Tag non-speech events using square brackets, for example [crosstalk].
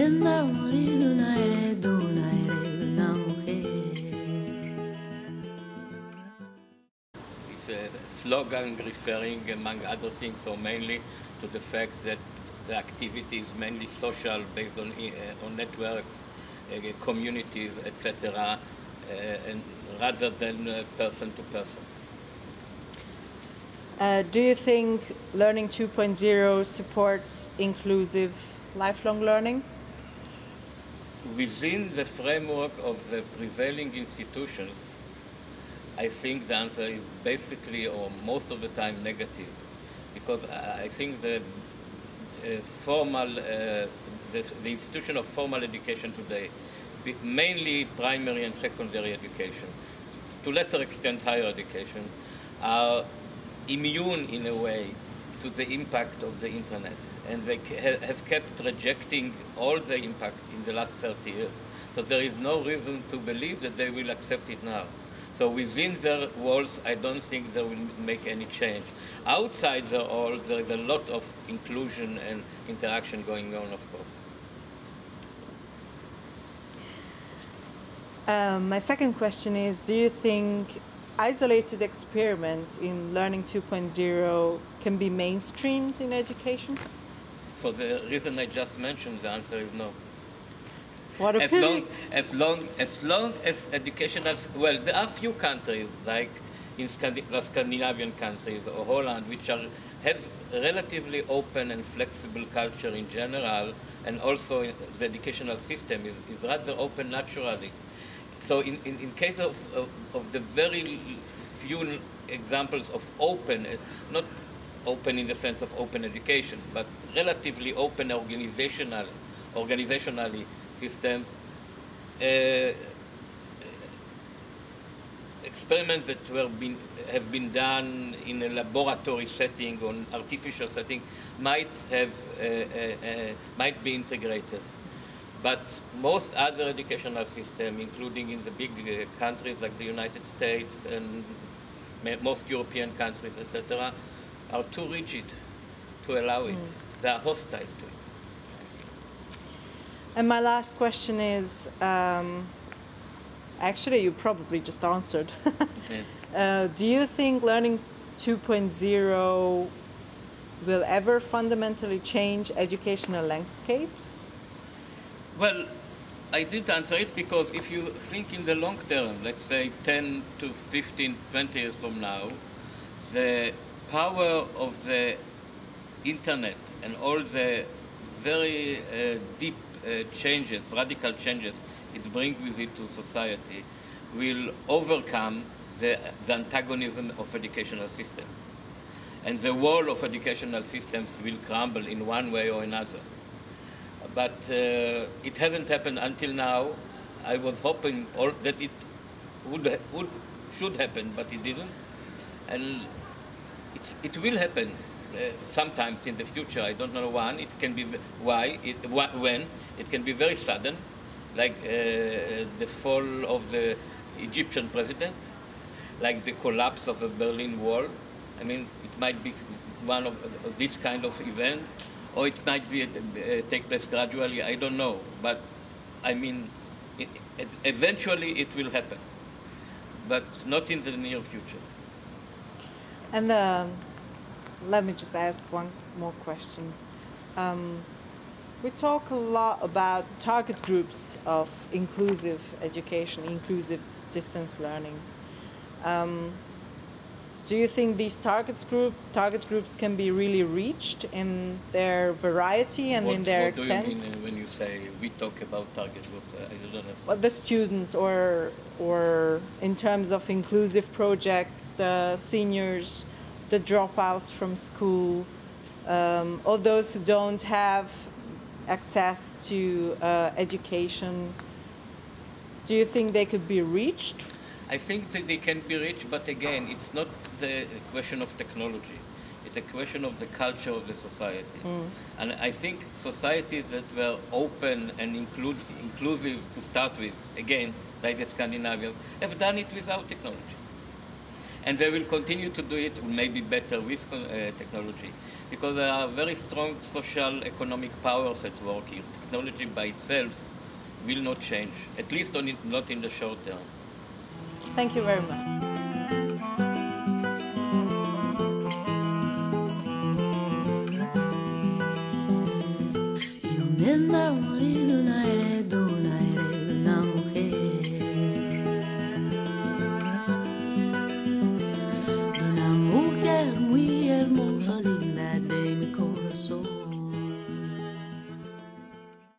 en va morir de una una mujer. It's a slogan referring, among other things, or mainly to the fact that the activity is mainly social, based on, uh, on networks, uh, communities, etc., uh, and rather than uh, person to person. Uh, do you think Learning 2.0 supports inclusive lifelong learning? Within the framework of the prevailing institutions, I think the answer is basically or most of the time negative. Because I think the uh, formal, uh, the, the institution of formal education today, mainly primary and secondary education, to lesser extent higher education, are immune in a way to the impact of the internet. And they ha- have kept rejecting all the impact in the last 30 years. So there is no reason to believe that they will accept it now. So within their walls, I don't think they will make any change. Outside the wall, there is a lot of inclusion and interaction going on, of course. Um, my second question is Do you think isolated experiments in Learning 2.0 can be mainstreamed in education? For the reason I just mentioned, the answer is no. What a as pity. long as long as long as education has well there are few countries like in Scandi- the Scandinavian countries or Holland which are have relatively open and flexible culture in general and also eh, the educational system is, is rather open naturally so in, in, in case of, of, of the very few examples of open uh, not open in the sense of open education but relatively open organizational organizationally systems uh, experiments that were been, have been done in a laboratory setting or an artificial setting might have uh, uh, might be integrated. But most other educational systems, including in the big uh, countries like the United States and most European countries, etc., are too rigid to allow it. They are hostile to it. And my last question is um, actually, you probably just answered. [laughs] Yeah. uh, do you think Learning 2.0 will ever fundamentally change educational landscapes? Well, I didn't answer it because if you think in the long term, let's say 10 to 15, 20 years from now, the power of the internet and all the very uh, deep uh, changes, radical changes it brings with it to society, will overcome the, the antagonism of educational system. And the wall of educational systems will crumble in one way or another but uh, it hasn't happened until now. I was hoping that it would, would should happen, but it didn't, and it will happen uh, sometimes in the future. I don't know when. It can be why it, wh- when it can be very sudden, like uh, the fall of the Egyptian president, like the collapse of the Berlin Wall. I mean, it might be one of, of this kind of event, or it might be uh, take place gradually. I don't know, but I mean, it, it, eventually it will happen, but not in the near future. And um, let me just ask one more question. Um, we talk a lot about the target groups of inclusive education, inclusive distance learning. Um, do you think these targets group target groups can be really reached in their variety and what, in their what extent? do you mean uh, when you say we talk about target groups? I don't understand. Well, the students or or in terms of inclusive projects the seniors the dropouts from school um, all those who don't have access to uh, education do you think they could be reached I think that they can be reached, but again, it's not the question of technology. It's a question of the culture of the society. And I think societies that were open and include, inclusive to start with, again, like the Scandinavians, have done it without technology. And they will continue to do it maybe better with uh, technology because there are very strong social economic powers at work here. Technology by itself will not change, at least on it, not in the short term. Thank you very much. 夢守